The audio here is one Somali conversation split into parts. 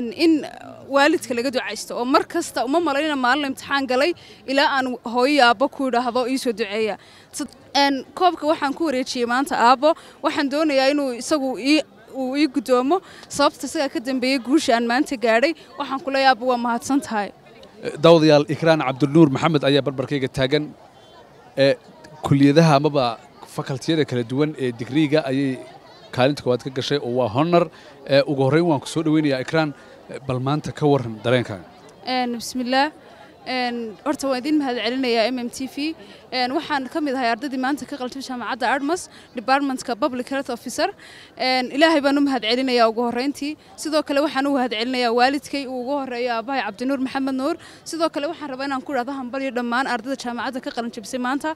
in waalidka laga ducaysto oo mar kasta uma malaynina maalin imtixaan galay ilaa aan hooyo aabbo ku idhaahdo iisoo duceeya. Koobka waxaan ku wareejiyey maanta aabbo waxaan doonayaa inuu isagu uu ii guddoomo sababta isagaa ka dambeeyey guusha aan maanta gaadhay waxaan ku leeya aabbo waa mahadsan tahay daawadayaal ikraan cabdinuur maxamed ayaa barbarkayga taagan. Ee kuliyadaha amaba fakaltiyada kala duwan ee digriiga ayay kaalinta koowaad ka gashay oo waa honor. Ugu horreyn waan ku soo dhaweynayaa ikraan bal maanta ka waran dareenkaaga bismillaah horta waan idiin mahad celinayaa m m t v. Waxaan ka mid ahay ardaydii maanta ka qaltay jaamacadda armas departmentka public health officer. Ilaahay baan u mahad celinayaa ugu horreyntii. Sidoo kale waxaan u mahad celinayaa waalidkay uu ugu horreeyo aabbahay cabdinuur maxamed nuur sidoo kale waxaan rabaa inaan ku idhahdo hambaliyo dhammaan ardayda jaamacadda ka qalin jabisay maanta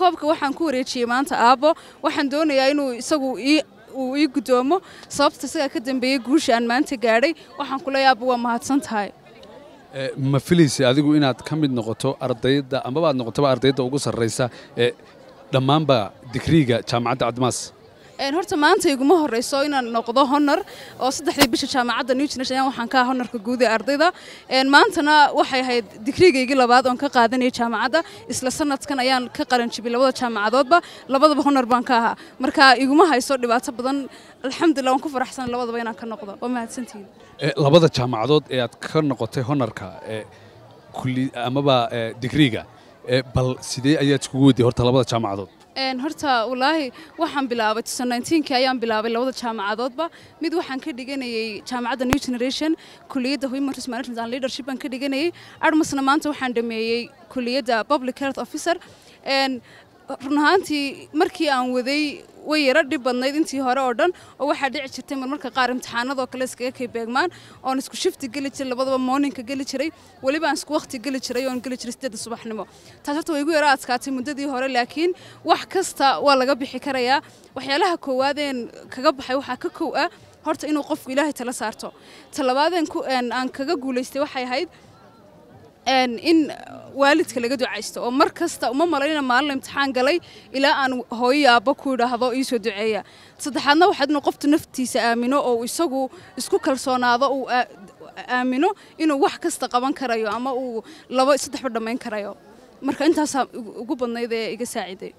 koobka waxaan ku wareejiyey maanta aabbo waxaan doonayaa inuu isagu uu ii guddoomo sababta isagaa ka dambeeyey guusha aan maanta gaadhay waxaan ku aabbo waa mahadsan tahay ma filaysa adigu inaad ka mid noqoto ardayda amaba aad noqotoba ardayda ugu sarraysa ee dhammaanba digriiga jaamacadda cabdimaas horta maanta iguma horreyso inaan noqdo honor oo saddexdii bisha jaamacadda new ayaan waxaan ka ah honorka guud ee ardayda. Maantana waxay ahayd digriigaygii labaad oon ka qaadanayay jaamacadda isla sanadkan ayaan ka qaran jibay labada jaamacadoodba labadaba honor baan ka ahaa. Marka iguma hayso dhibaato badan alxamdulillah waan ku faraxsan labadaba inaan ka noqdo. Waa mahadsantihiin labada jaamacadood ee aad ka noqotay honorka kulli amaba digriiga bal sidee ayaad iskugu weyday horta labada jaamacadood horta wallaahi waxaan bilaabay kii ayaan bilaabay labada jaamacadoodba mid waxaan ka dhiganayey jaamacadda new generation kuliyadda human resource management and leadership baan ka dhiganayey armasna maanta waxaan dhameeyey kuliyadda public health officer run ahaantii markii aan waday way yaro dhib badnayd intii hore oo dhan oo waxaa dhici jirtay marmarka qaar imtixaanadoo kale iskaga kay beegmaan oon isku shifti geli jiray labadaba morninka geli jiray weliba aan isku waqti geli jiray oon geli jiray sideedda subaxnimo. Taas horta way igu yaro adkaatay muddadii hore laakiin wax kasta waa laga bixi karayaa. Waxyaalaha koowaadeen kaga baxay waxaa ka kow ah horta inuu qofku ilaahay tala saarto. Talabaadeen aan kaga guulaystay waxay ahayd in waalidka laga ducaysto oo mar kasta uma malaynina maalin imtixaan galay ilaa aan hooyo aabbo ku idhaahdo iisoo duceeya. Saddexaadna waxaad inuu qoftu naftiisa aamino oo isagu isku kalsoonaado uu aamino inuu wax kasta qaban karayo ama uu labo saddexba dhammayn karayo. Marka intaasaa ugu badnayd ee iga saaciday